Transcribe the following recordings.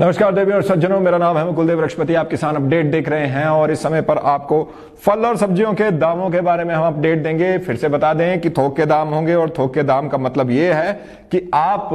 नमस्कार देवी और सज्जनों, मेरा नाम है कुलदेव रक्षपति आप किसान अपडेट देख रहे हैं और इस समय पर आपको फल और सब्जियों के दामों के बारे में हम अपडेट देंगे। फिर से बता दें कि थोक के दाम होंगे और थोक के दाम का मतलब ये है कि आप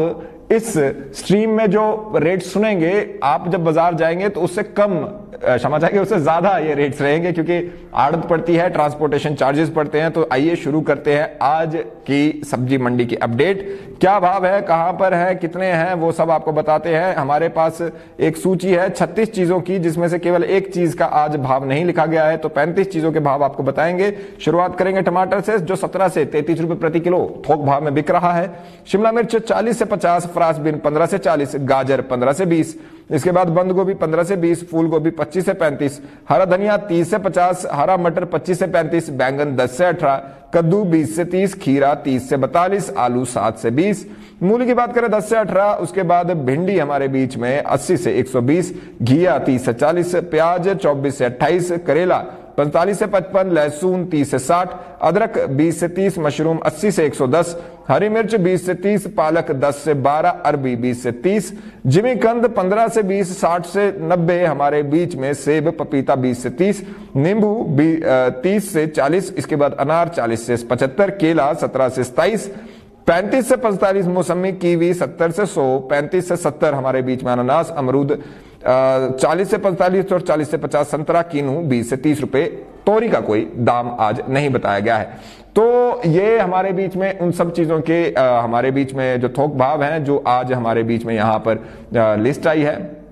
इस स्ट्रीम में जो रेट सुनेंगे, आप जब बाज़ार जाएँगे तो उससे कम क्षमा चाहिए उससे ज़्यादा ये रेट्स रहेंगे क्योंकि आड़त पड़ती है ट्रांसपोर्टेशन चार्जेस पड़ते हैं। तो आइए शुरू करते हैं आज की सब्ज़ी मंडी की अपडेट क्या भाव है, कहाँ पर है, कितने हैं, वो सब आपको बताते हैं। हमारे पास एक सूची है 36 चीज़ों की, जिसमें से केवल एक चीज़ का आज भाव नहीं लिखा गया है। तो 35 चीज़ों के भाव आपको बताएँगे। शुरुआत करेंगे टमाटर से, जो 17 से तैतीस रुपए प्रति किलो थोक भाव में बिक रहा है। शिमला मिर्च 40 से 50 फ्रांस बिन 15 से 40 गाजर 15 से 20 इसके बाद बंद गोभी 15 से 20 फूल गोभी 25 से 35 हरा धनिया 30 से 50 हरा मटर 25 से 35 बैंगन 10 से 18 कद्दू 20 से 30 खीरा 30 से 42 आलू सात से 20 मूली की बात करें 10 से 18 उसके बाद भिंडी हमारे बीच में 80 से 120 घिया 30 से 40 प्याज 24 से 28 करेला पैंतालीस से पचपन, लहसुन तीस से साठ, अदरक बीस से तीस, मशरूम अस्सी से एक सौ दस, हरी मिर्च बीस से तीस, पालक दस से बारह, अरबी बीस से तीस, जिमी कंद पंद्रह से बीस, साठ से नब्बे, हमारे बीच में सेब पपीता बीस से तीस, नींबू तीस से चालीस, इसके बाद अनार चालीस से पचहत्तर, केला सत्रह से सताइस पैंतीस से पैंतालीस, मौसमी कीवी सत्तर से सौ, पैंतीस से सत्तर, हमारे बीच में अनानास, अमरूद चालीस से पैंतालीस और चालीस से पचास संतरा कीनू बीस से तीस रुपए। तोरी का कोई दाम आज नहीं बताया गया है। तो ये हमारे बीच में उन सब चीज़ों के आ, हमारे बीच में जो थोक भाव हैं जो आज हमारे बीच में यहाँ पर आ, लिस्ट आई है।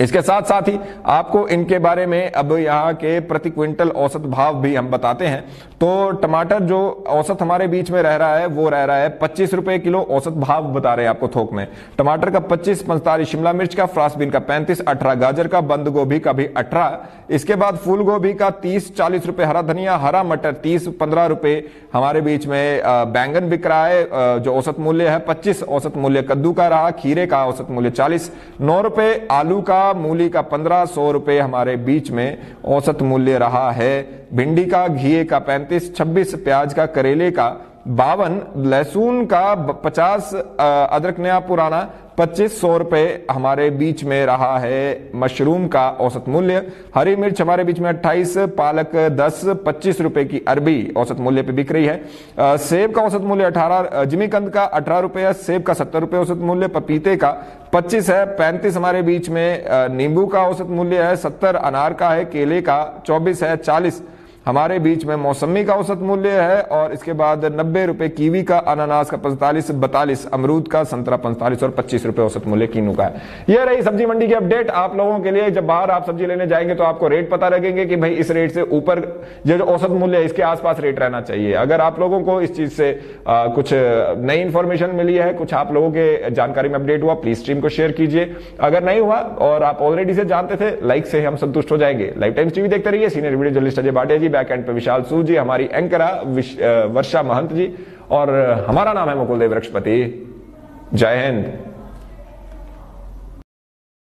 इसके साथ साथ ही आपको इनके बारे में अब यहाँ के प्रति क्विंटल औसत भाव भी हम बताते हैं। तो टमाटर जो औसत हमारे बीच में रह रहा है, वो रह रहा है पच्चीस रुपए किलो औसत भाव बता रहे हैं आपको थोक में। टमाटर का पच्चीस पैंतालीस शिमला मिर्च का, फ्रासबीन का पैंतीस, अठारह, गाजर का, बंद गोभी का भी अठारह। इसके बाद फूल गोभी का तीस, चालीस रुपए, हरा धनिया, हरा मटर तीस, पंद्रह रुपए हमारे बीच में बैंगन बिक रहा है जो औसत मूल्य है पच्चीस, औसत मूल्य कद्दू का रहा, खीरे का औसत मूल्य चालीस, नौ रुपए आलू का मूली का पंद्रह सौ रुपए हमारे बीच में औसत मूल्य रहा है। भिंडी का, घी का पैंतीस, छब्बीस, प्याज का, करेले का बावन, लहसुन का पचास अदरक नया पुराना, पच्चीस सौ रुपए हमारे बीच में रहा है मशरूम का औसत मूल्य। हरी मिर्च हमारे बीच में 28 पालक 10 25 रुपए की अरबी औसत मूल्य पे बिक रही है। सेब का औसत मूल्य 18 जिमीकंद का 18 रुपए, सेब का 70 रुपए औसत मूल्य, पपीते का 25 है 35 हमारे बीच में नींबू का औसत मूल्य है 70 अनार का है, केले का 24 है 40 हमारे बीच में मौसमी का औसत मूल्य है और इसके बाद नब्बे रुपए कीवी का अनानास का पैंतालीस बतालीस अमरूद का संतरा पैंतालीस और पच्चीस रुपए औसत मूल्य कीनू का है। यह रही सब्ज़ी मंडी की अपडेट। आप लोगों के लिए जब बाहर आप सब्ज़ी लेने जाएँगे तो आपको रेट पता लगेंगे कि भाई इस रेट से ऊपर जो औसत मूल्य है इसके आसपास रेट रहना चाहिए। अगर आप लोगों को इस चीज़ से आ, कुछ नई इंफॉर्मेशन मिली है कुछ आप लोगों के जानकारी में अपडेट हुआ प्लीज़ स्ट्रीम को शेयर कीजिए। अगर नहीं हुआ और आप ऑलरेडी से जानते थे लाइक से हम संतुष्ट हो जाएँगे। लाइफ टाइम्स टीवी देखते रहिए सीनियर वीडियो जर्नलिस्ट अजय बाटे जी बैक एंड पे विशाल सूद जी, हमारी एंकरा वर्षा महंत जी और हमारा नाम है मुकुल देव वृक्षपति जय हिंद।